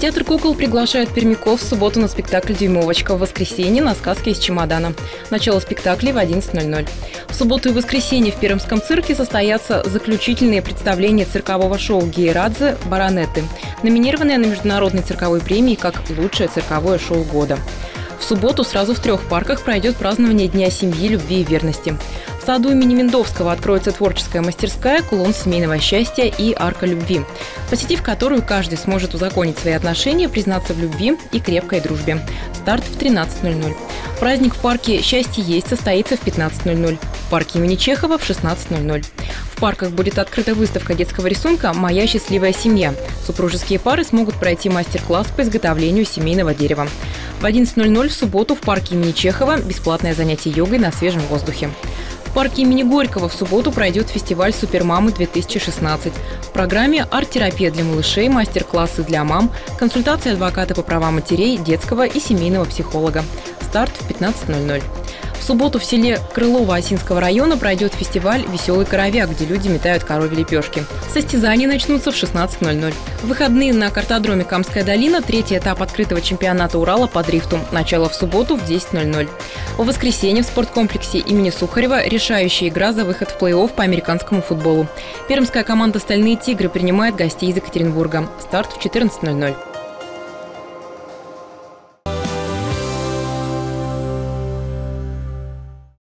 Театр кукол приглашает пермяков в субботу на спектакль «Дюймовочка», в воскресенье на сказке из чемодана. Начало спектакля в 11.00. В субботу и воскресенье в Пермском цирке состоятся заключительные представления циркового шоу Гейрадзе «Баронеты», номинированные на международной цирковой премии как «Лучшее цирковое шоу года». В субботу сразу в трех парках пройдет празднование Дня семьи, любви и верности. В саду имени Миндовского откроется творческая мастерская «Кулон семейного счастья» и «Арка любви», посетив которую каждый сможет узаконить свои отношения, признаться в любви и крепкой дружбе. Старт в 13.00. Праздник в парке «Счастье есть» состоится в 15.00. В парке имени Чехова в 16.00. В парках будет открыта выставка детского рисунка «Моя счастливая семья». Супружеские пары смогут пройти мастер-класс по изготовлению семейного дерева. В 11.00 в субботу в парке имени Чехова бесплатное занятие йогой на свежем воздухе. В парке имени Горького в субботу пройдет фестиваль «Супермамы-2016». В программе арт-терапия для малышей, мастер-классы для мам, консультации адвоката по правам матерей, детского и семейного психолога. Старт в 15.00. В субботу в селе Крылово Осинского района пройдет фестиваль «Веселый коровяк», где люди метают коровьи лепешки. Состязания начнутся в 16.00. В выходные на картодроме Камская долина третий этап открытого чемпионата Урала по дрифту. Начало в субботу в 10.00. В воскресенье в спорткомплексе имени Сухарева решающая игра за выход в плей-офф по американскому футболу. Пермская команда «Стальные тигры» принимает гостей из Екатеринбурга. Старт в 14.00.